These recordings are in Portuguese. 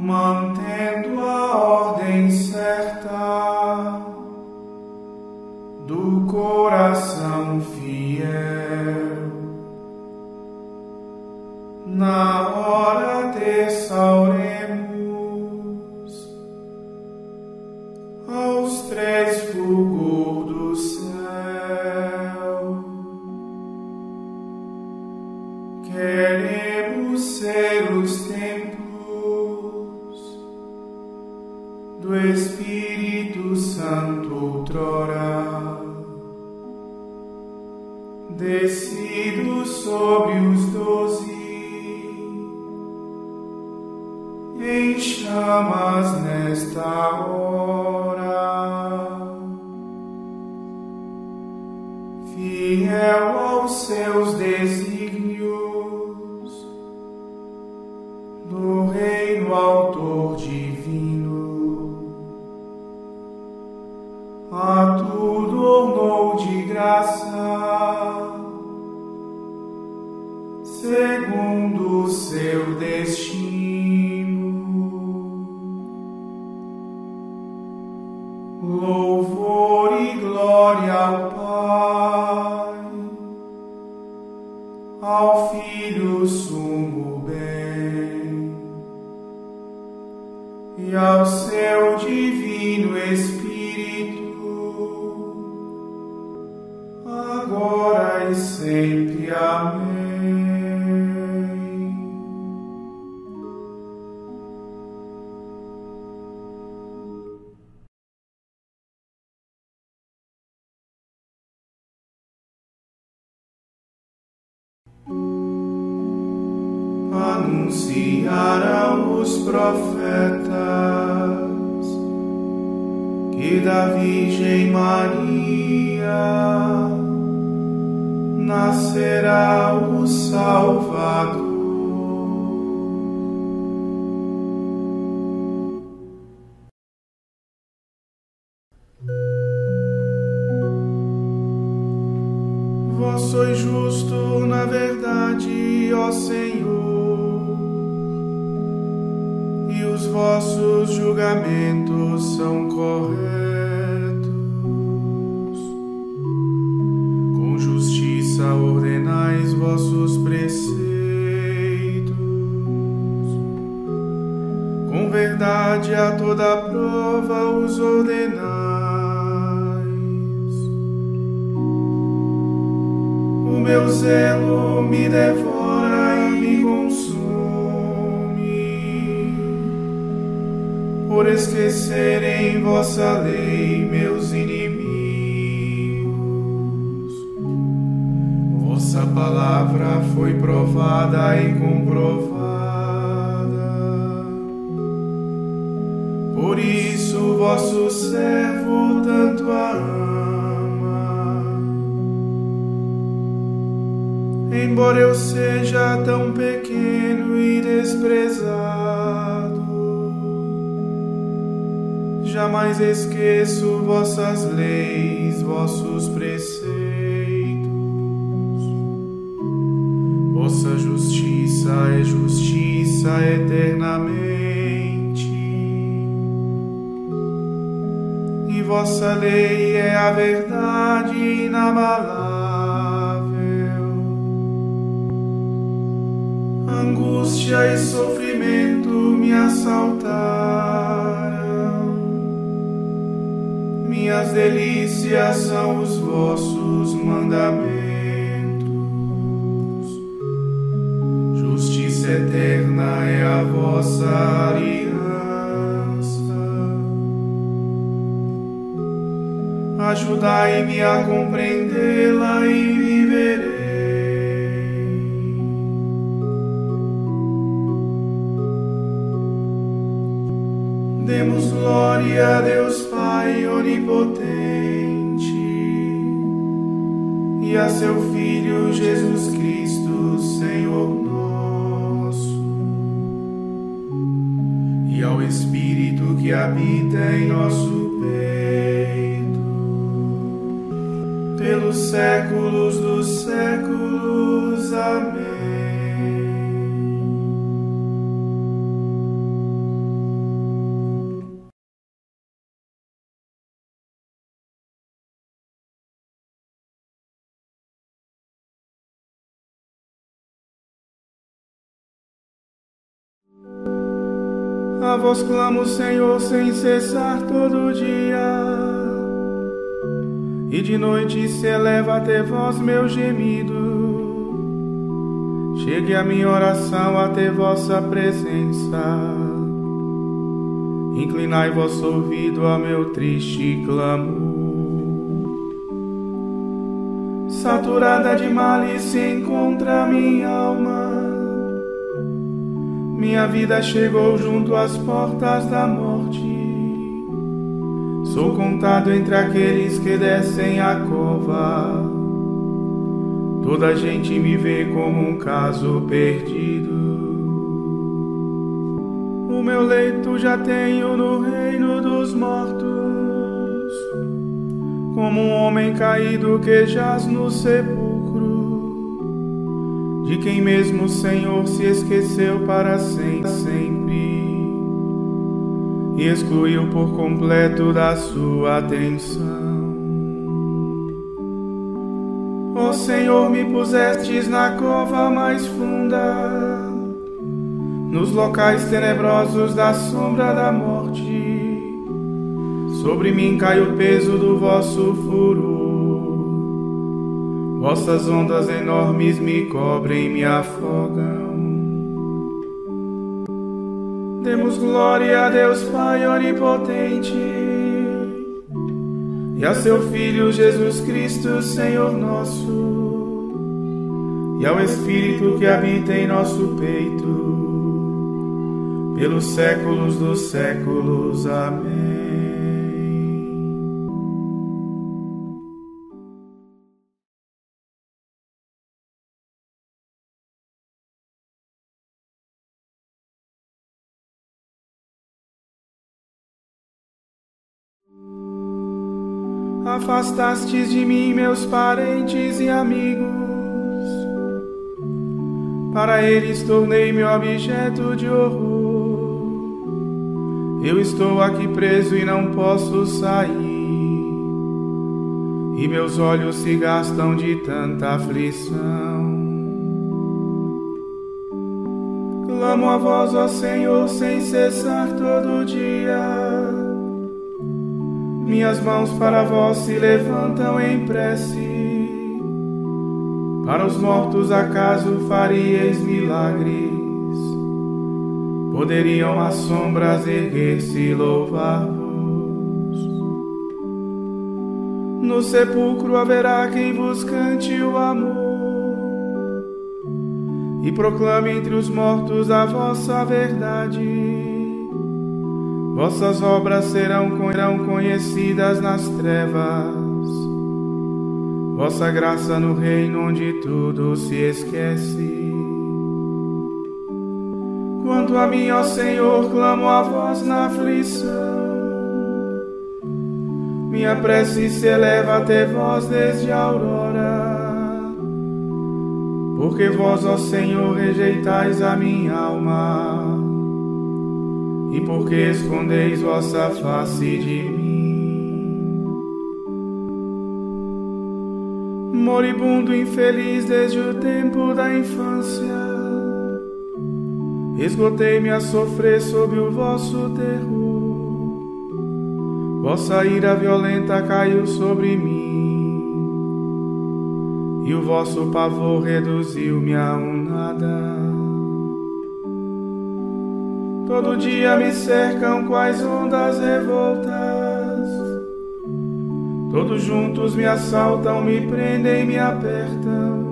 Mantendo a ordem certa do coração fiel. Na hora sauremos aos três fulgor em chamas nesta hora, fiel aos seus desígnios, divino Espírito agora e sempre. Amém. Anunciaram os profetas que da Virgem Maria nascerá o Salvador. Vós sois justo na verdade, ó Senhor, e os vossos julgamentos são corretos. ordenais vossos preceitos, com verdade a toda prova os ordenais. O meu zelo me devora por esquecer em vossa lei meus inimigos. Vossa palavra foi provada e comprovada. Por isso vosso servo tanto a ama. Embora eu seja tão pequeno e desprezado, jamais esqueço vossas leis, vossos preceitos. Vossa justiça é justiça eternamente, e vossa lei é a verdade inabalável. Angústia e sofrimento me assaltaram, minhas delícias são os vossos mandamentos. eterna é a vossa aliança. Ajudai-me a compreendê-la e viverei. Glória a Deus Pai onipotente e a seu Filho Jesus Cristo, Senhor nosso, e ao Espírito que habita em nosso peito, pelos séculos dos séculos. Amém. A vós clamo, Senhor, sem cessar todo dia. E de noite se eleva até vós meu gemido. Chegue a minha oração até vossa presença. Inclinai vosso ouvido ao meu triste clamor. Saturada de males se encontra minha alma minha vida chegou junto às portas da morte. Sou contado entre aqueles que descem a cova. Toda gente me vê como um caso perdido. O meu leito já tenho no reino dos mortos, como um homem caído que jaz no sepulcro de quem mesmo o Senhor se esqueceu para sempre e excluiu por completo da sua atenção. Ó Senhor, me pusestes na cova mais funda, nos locais tenebrosos da sombra da morte. Sobre mim cai o peso do vosso furor. Vossas ondas enormes me cobrem, me afogam. Demos glória a Deus Pai onipotente e a seu Filho Jesus Cristo, Senhor nosso, e ao Espírito que habita em nosso peito, pelos séculos dos séculos. Amém. Afastastes de mim meus parentes e amigos. Para eles tornei meu objeto de horror. Eu estou aqui preso e não posso sair. E meus olhos se gastam de tanta aflição. Clamo a vós, ó Senhor, sem cessar todo dia minhas mãos para vós se levantam em prece. Para os mortos acaso faríeis milagres? Poderiam as sombras erguer-se e louvar-vos? No sepulcro haverá quem vos cante o amor e proclame entre os mortos a vossa verdade vossas obras serão, conhecidas nas trevas, vossa graça no reino onde tudo se esquece. Quanto a mim, ó Senhor, clamo a vós na aflição. Minha prece se eleva até vós desde a aurora. Porque vós, ó Senhor, rejeitais a minha alma e por que escondeis vossa face de mim? Moribundo infeliz desde o tempo da infância, esgotei-me a sofrer sob o vosso terror. Vossa ira violenta caiu sobre mim, e o vosso pavor reduziu-me a um nada. Todo dia me cercam quais ondas revoltas. Todos juntos me assaltam, me prendem, me apertam.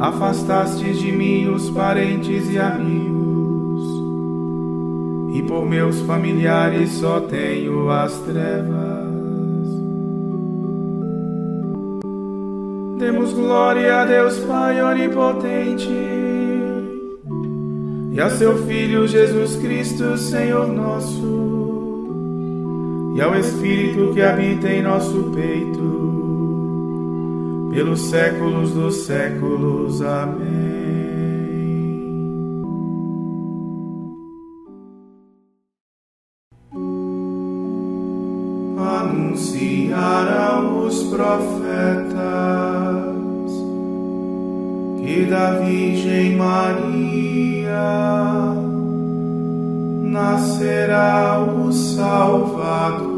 Afastastes de mim os parentes e amigos, e por meus familiares só tenho as trevas. Demos glória a Deus Pai onipotente e a seu Filho Jesus Cristo, Senhor nosso, e ao Espírito que habita em nosso peito, pelos séculos dos séculos. Amém. Anunciaram os profetas e da Virgem Maria nascerá o Salvador.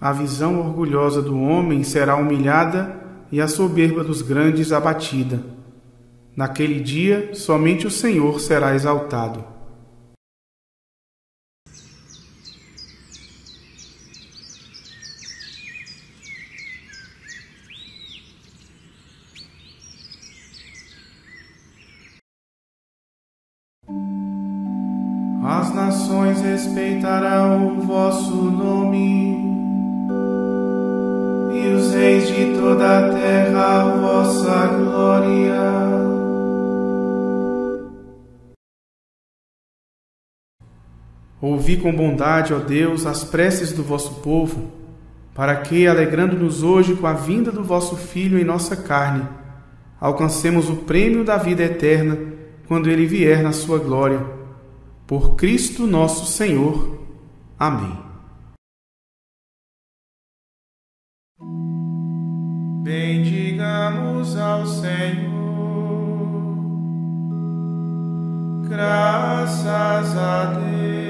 A visão orgulhosa do homem será humilhada e a soberba dos grandes abatida. Naquele dia, somente o Senhor será exaltado. As nações respeitarão o vosso nome reis de toda a terra a vossa glória. Ouvi com bondade, ó Deus, as preces do vosso povo, para que, alegrando-nos hoje com a vinda do vosso Filho em nossa carne, alcancemos o prêmio da vida eterna quando ele vier na sua glória. Por Cristo nosso Senhor. Amém. Bendigamos ao Senhor, graças a Deus.